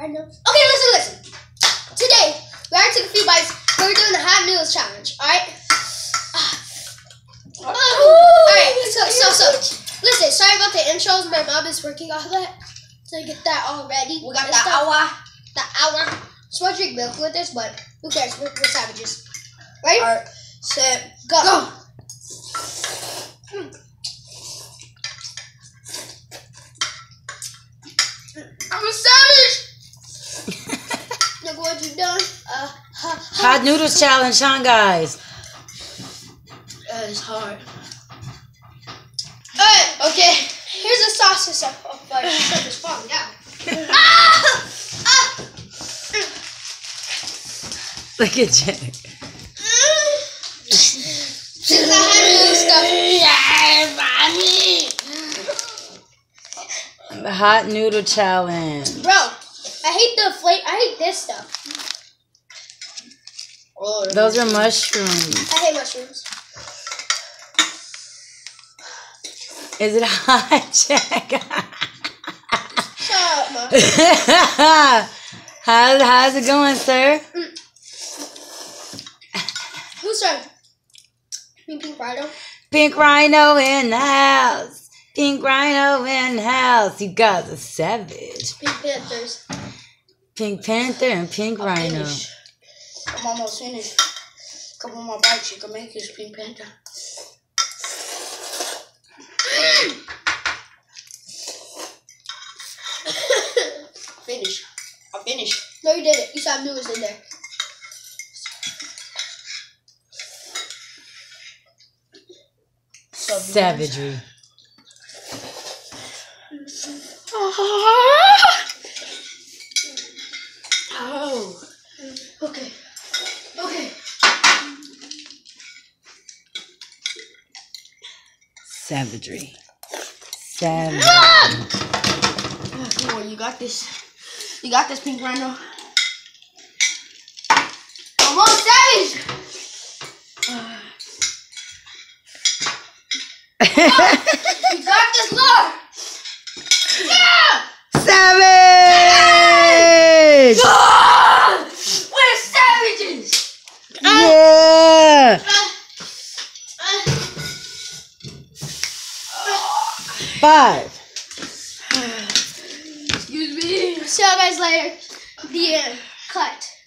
Okay, listen, listen. Today, we already took a few bites, but we're doing the hot noodles challenge, alright? Uh, alright, so, so, so, listen, sorry about the intros. My mom is working on that to get that all ready. We got the stuff. hour. The hour. So I drink milk with this, but who cares? We're, we're savages. Ready? Alright, set, Go. go. Hmm. I'm a savage. What you done. Uh, ha, ha. Hot noodles challenge, huh, guys? That is hard. Hey, okay. Here's a sausage of oh, but shrimp is falling down. ah! Ah! Look at Jack. Since I had to do stuff. The hot noodle challenge. Bro, I hate the flavor. I hate this stuff. Oh, Those are mushrooms. I hate mushrooms. Is it hot, Jack? Shut up, ma. How, how's it going, sir? Mm. Who's turn? Pink Pink Rhino. Pink Rhino in the house. Pink Rhino in the house. You guys are savage. Pink Panthers. Pink Panther and Pink Rhino. Finish. I'm almost finished. Couple more bites, you can make this Pink Panther. Finish. I finished. No, you didn't. You saw noodles in there. Savagery. Ah. Oh. Okay. Okay. Savagery. Savage. Come on, you got this. You got this, Pink Rhino. I'm on stage. You got this, Lord. Yeah. Savage! We're savages. Yeah! Five. Excuse me. See you guys later. The end. Uh, cut.